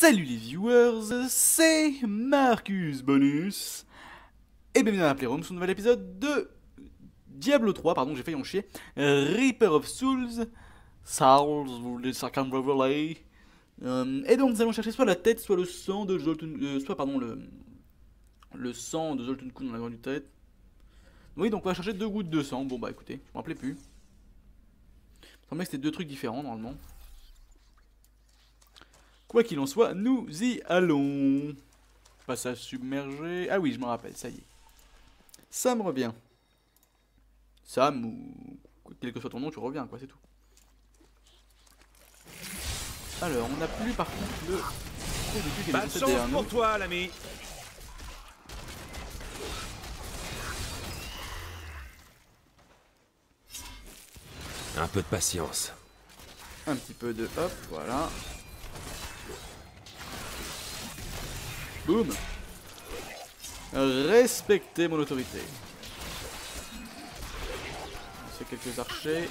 Salut les viewers, c'est Marcus Bonus et bienvenue dans la Playroom sur un nouvel épisode de Diablo 3, pardon j'ai failli en chier, Reaper of Souls, Souls, les Sarkhan Revelay, et donc nous allons chercher soit la tête, soit le sang de Zoltun, euh, soit pardon le, sang de Zoltun Kun dans la grande tête. Oui donc on va chercher deux gouttes de sang, bon bah écoutez, je m'en rappelais plus. Il me semblait que c'était deux trucs différents normalement. Quoi qu'il en soit, nous y allons. Passage submergé. Ah oui, je me rappelle, ça y est. Ça me revient. Sam ou quel que soit ton nom, tu reviens, quoi, c'est tout. Alors, on n'a plus par contre le Pas de chance pour toi, l'ami. Un peu de patience. Un petit peu de hop, voilà. Boum Respectez mon autorité. C'est quelques archers.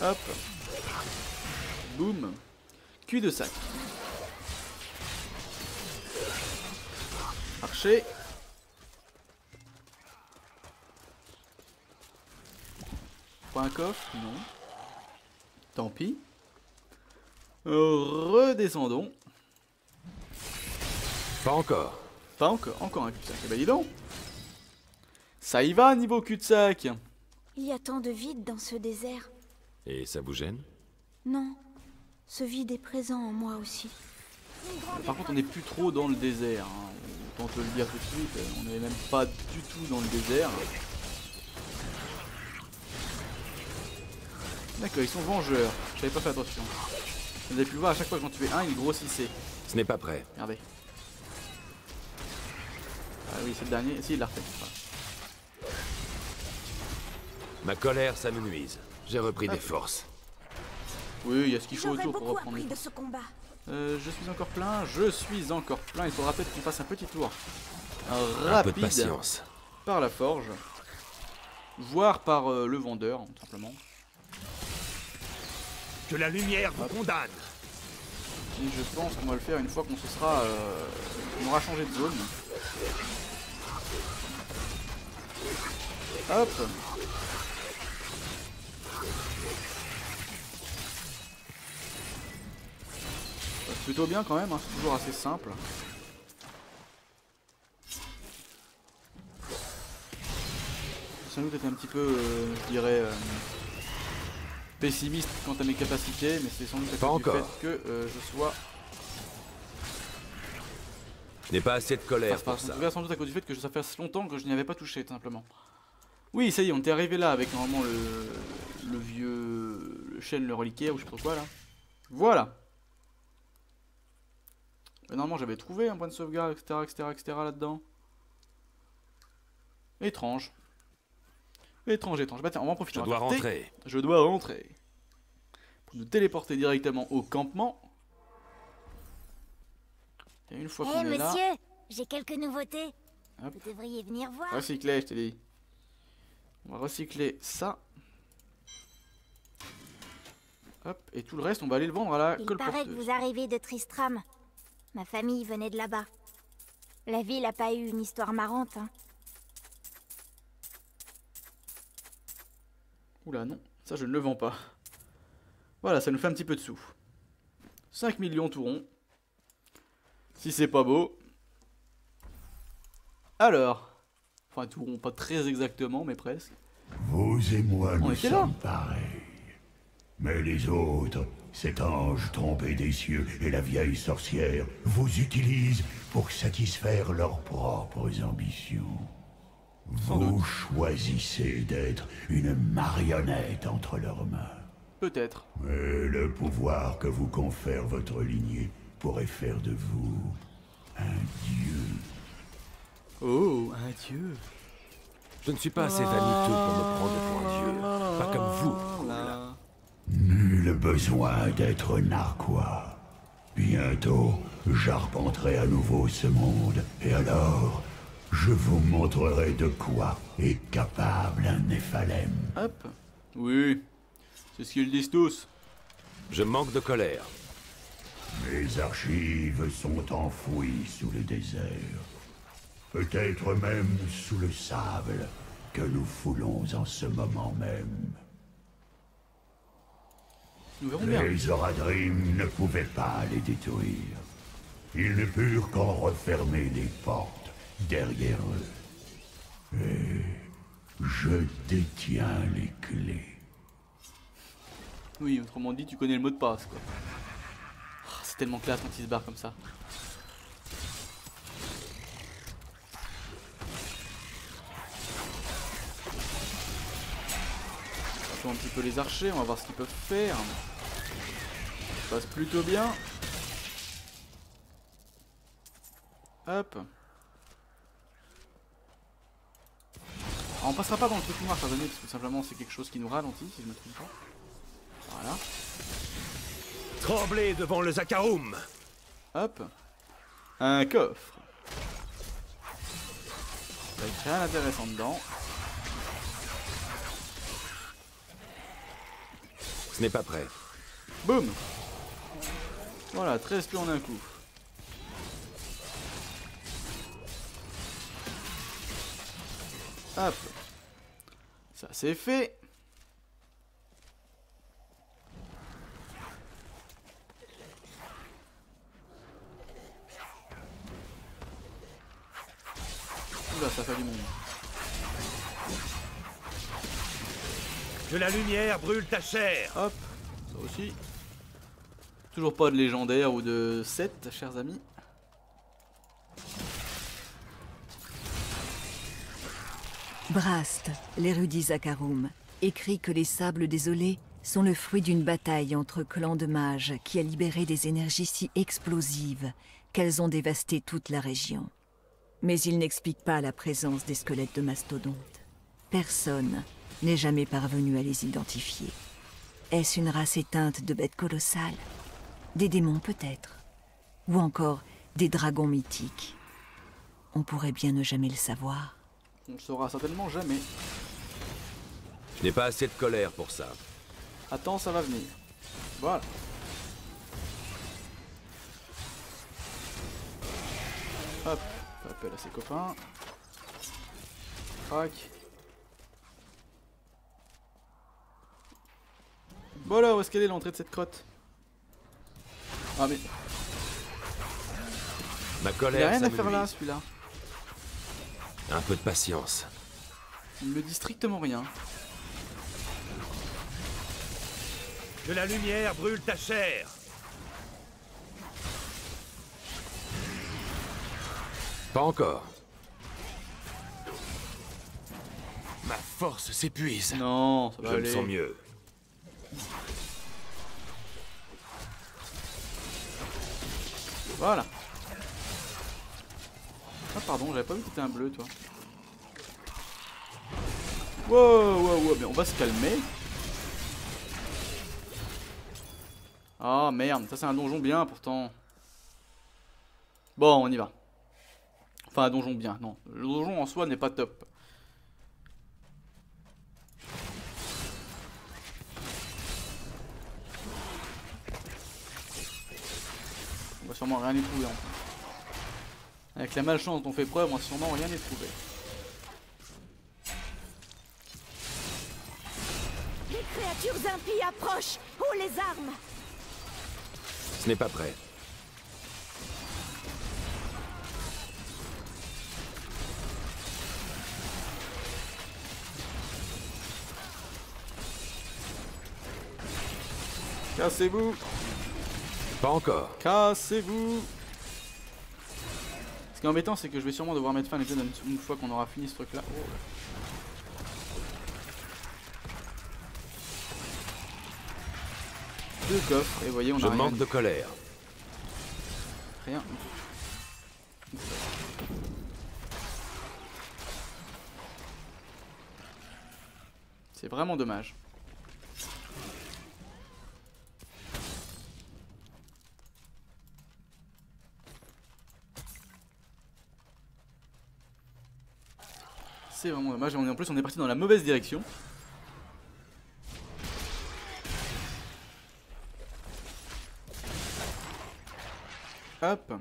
Hop. Boum. Cul de sac. Archer. Pas un coffre Non. Tant pis. Redescendons. Pas encore. Pas encore, encore un cul-de-sac. Eh ben dis donc Ça y va niveau cul-de-sac Il y a tant de vide dans ce désert. Et ça vous gêne? Non, ce vide est présent en moi aussi. Par contre on n'est plus trop dans le désert. Hein. Autant te le dire tout de suite, on n'est même pas du tout dans le désert. D'accord, ils sont vengeurs. J'avais pas fait attention. Vous avez pu le voir, à chaque fois que j'en tuais un, il grossissait. Ce n'est pas prêt. Regardez. Ah oui, c'est le dernier. Si, il l'a refait. Voilà. Ma colère, ça me nuise. J'ai repris des forces. Oui, il y a ce qu'il faut autour pour reprendre. de ce combat. Euh, je suis encore plein, je suis encore plein. Il faudra peut-être qu'on fasse un petit tour Un peu de rapide patience. par la forge, voire par euh, le vendeur, tout simplement. La lumière vous condamne. Je pense qu'on va le faire une fois qu'on se sera, euh, qu'on aura changé de zone. Hop. Ça passe plutôt bien quand même, hein, c'est toujours assez simple. Sans doute été un petit peu, euh, je dirais, euh, pessimiste quant à mes capacités, mais c'est sans doute à Pas cause du encore. fait que euh, je sois Je n'ai pas assez de colère Enfin, pour ça sans doute à cause du fait que ça fait longtemps que je n'y avais pas touché, tout simplement. Oui, ça y est, on était arrivé là avec normalement le, le vieux le chêne, le reliquaire ou je sais pas quoi là. Voilà. Mais normalement j'avais trouvé un point de sauvegarde, etc., etc., etc. là-dedans. Étrange. Étrange, étrange. Bah tiens, on va en profiter. Je dois rentrer. Je dois rentrer. Pour nous téléporter directement au campement. Et une fois Hé qu'on est là... monsieur, j'ai quelques nouveautés. Hop. Vous devriez venir voir. Recycler, je t'ai dit. On va recycler ça. Hop, et tout le reste, on va aller le vendre à la Il paraît que vous arrivez de Tristram. Ma famille venait de là-bas. La ville a pas eu une histoire marrante, hein. Oula, non, ça je ne le vends pas. Voilà, ça nous fait un petit peu de sous. 5 millions tout rond. Si c'est pas beau. Alors. Enfin, tout rond, pas très exactement, mais presque. Vous et moi, nous sommes pareils. Mais les autres, cet ange tombé des cieux et la vieille sorcière, vous utilisent pour satisfaire leurs propres ambitions. Vous choisissez d'être une marionnette entre leurs mains. Peut-être. Mais le pouvoir que vous confère votre lignée pourrait faire de vous un dieu. Oh, un dieu. Je ne suis pas assez vaniteux pour me prendre pour un dieu. Pas comme vous. Voilà. Nul besoin d'être narquois. Bientôt, j'arpenterai à nouveau ce monde, et alors, je vous montrerai de quoi est capable un Néphalem. Hop. Oui. C'est ce qu'ils disent tous. Je manque de colère. Mes archives sont enfouies sous le désert. Peut-être même sous le sable que nous foulons en ce moment même. Nous verrons bien. Les Oradrim ne pouvaient pas les détruire. Ils ne purent qu'en refermer les portes derrière eux. Et je détiens les clés. Oui, autrement dit, tu connais le mot de passe, quoi. Ah, c'est tellement classe quand il se barre comme ça. Un petit peu les archers, on va voir ce qu'ils peuvent faire. Ça passe plutôt bien. Hop. Alors, on passera pas dans le truc noir, amis, parce que simplement c'est quelque chose qui nous ralentit, si je me trompe pas. Voilà. Tremblez devant le Zakarum Hop. Un coffre. Avec rien d'intéressant dedans. Ce n'est pas prêt. Boum Voilà, 13 pions en un coup. Hop. Ça c'est fait. Oula, ça fait du monde. Que la lumière brûle ta chair Hop, ça aussi. Toujours pas de légendaire ou de 7, chers amis. Brast, l'érudit Zakarum, écrit que les sables désolés sont le fruit d'une bataille entre clans de mages qui a libéré des énergies si explosives qu'elles ont dévasté toute la région. Mais il n'explique pas la présence des squelettes de mastodontes. Personne n'est jamais parvenu à les identifier. Est-ce une race éteinte de bêtes colossales? Des démons peut-être? Ou encore des dragons mythiques? On pourrait bien ne jamais le savoir. On le saura certainement jamais. Je n'ai pas assez de colère pour ça. Attends, ça va venir. Voilà. Hop, appel à ses copains. Crac. Voilà, où est-ce qu'elle est l'entrée de cette crotte? Ah mais Ma il a colère, rien à faire là celui-là. Un peu de patience. Il me dit strictement rien. Que la lumière brûle ta chair Pas encore. Ma force s'épuise. Non, ça va Je me aller. sens mieux. Voilà. Ah pardon, j'avais pas vu que t'étais un bleu toi. Wow, wow, wow, mais on va se calmer. Ah merde, ça c'est un donjon bien pourtant. Bon, on y va. Enfin, un donjon bien, non. Le donjon en soi n'est pas top. On va sûrement rien y trouver en plus. Avec la malchance dont on fait preuve, on sûrement rien y trouver. Les créatures impies approchent Oh, les armes? Ce n'est pas prêt. Cassez-vous Pas encore. Cassez-vous qui est embêtant, c'est que je vais sûrement devoir mettre fin à l'épisode une fois qu'on aura fini ce truc-là. Oh. Deux coffres, et vous voyez, on Je a rien. manque de colère. Rien. C'est vraiment dommage. C'est vraiment dommage. En plus, on est parti dans la mauvaise direction. Hop.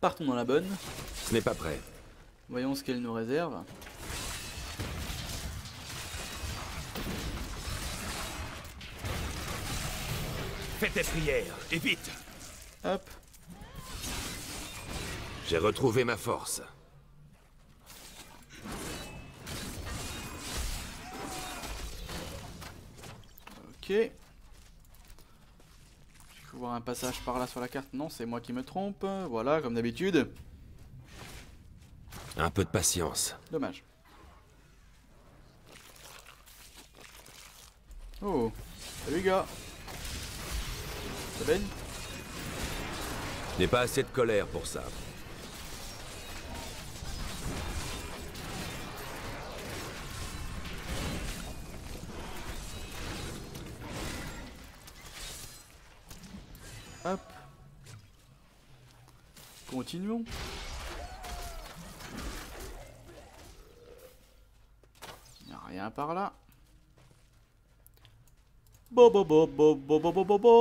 Partons dans la bonne. Ce n'est pas prêt. Voyons ce qu'elle nous réserve. Fais tes prières, et vite Hop. J'ai retrouvé ma force. Ok. J'ai cru voir un passage par là sur la carte. Non, c'est moi qui me trompe. Voilà, comme d'habitude. Un peu de patience. Dommage. Oh. Salut gars. Ça baigne? N'ai pas assez de colère pour ça. Hop. Continuons. Il n'y a rien par là. Bo bo bo bo bo bo bo bo bo.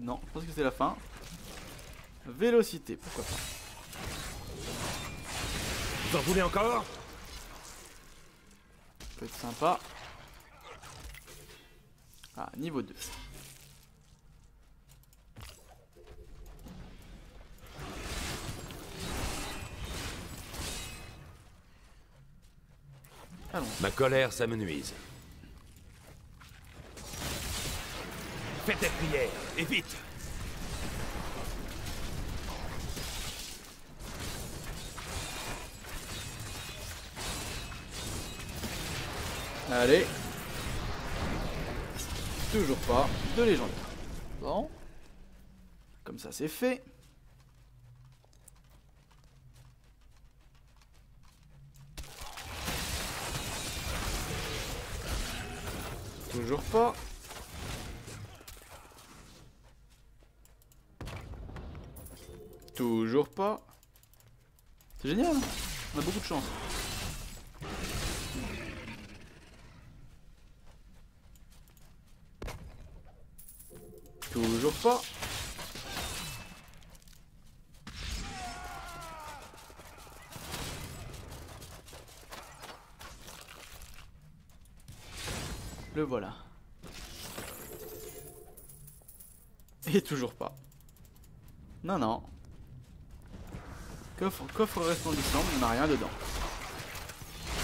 Non, je pense que c'est la fin. Vélocité, pourquoi pas. Vous en voulez encore? Peut être sympa. Ah, niveau 2. Ma colère, ça me nuise. Fais tes prières, et vite Allez. Toujours pas de légendaire. Bon. Comme ça, c'est fait. Toujours pas. Toujours pas. C'est génial. hein. On a beaucoup de chance. Toujours pas. Le voilà. Et toujours pas. Non, non. Coffre, coffre resplendissant, mais on n'a rien dedans.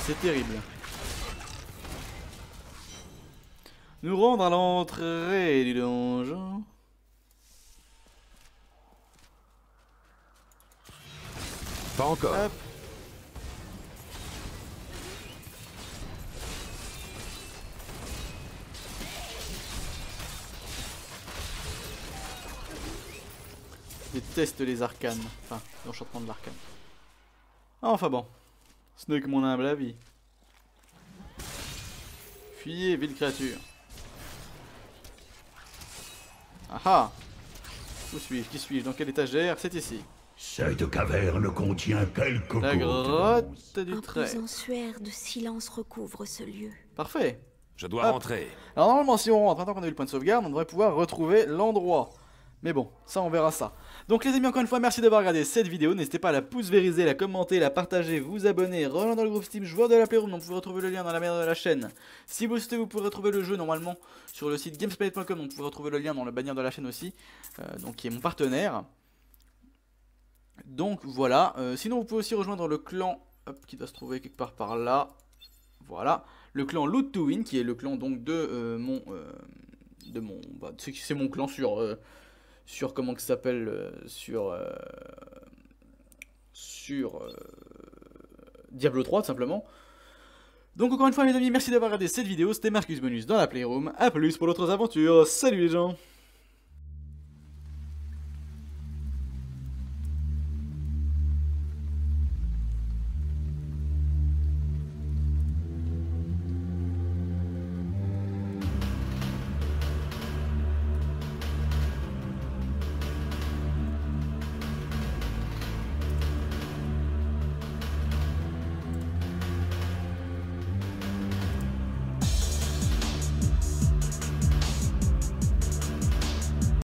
C'est terrible. Nous rendre à l'entrée du donjon. Pas encore. Hop. Déteste les arcanes. Enfin, l'enchantement de l'arcane. Enfin bon. Ce n'est que mon humble avis. Fuyez, ville créature. Ah ah Où suis-je? Qui suis-je? Dans quelle étagère? C'est ici. Cette caverne contient quelques La grotte du Un trait. suaire de silence recouvre ce lieu. Parfait. Je dois Hop. rentrer. Alors normalement si on rentre, maintenant qu'on a eu le point de sauvegarde, on devrait pouvoir retrouver l'endroit. Mais bon, ça on verra ça. Donc les amis, encore une fois, merci d'avoir regardé cette vidéo. N'hésitez pas à la pouce vériser, la commenter, la partager, vous abonner, rejoindre dans le groupe Steam joueur de la Playroom, donc vous pouvez retrouver le lien dans la bannière de la chaîne. Si vous souhaitez, vous pouvez retrouver le jeu normalement sur le site gamesplanet.com, donc vous pouvez retrouver le lien dans la bannière de la chaîne aussi, euh, donc qui est mon partenaire. Donc voilà, Euh, sinon vous pouvez aussi rejoindre le clan, qui doit se trouver quelque part par là. Voilà, le clan Loot to Win, qui est le clan donc de euh, mon, de mon, bah, c'est mon clan sur, sur comment que s'appelle, euh, sur, euh, sur euh, Diablo 3 tout simplement. Donc encore une fois mes amis, merci d'avoir regardé cette vidéo, c'était Marcus Bonus dans la Playroom, à plus pour d'autres aventures, salut les gens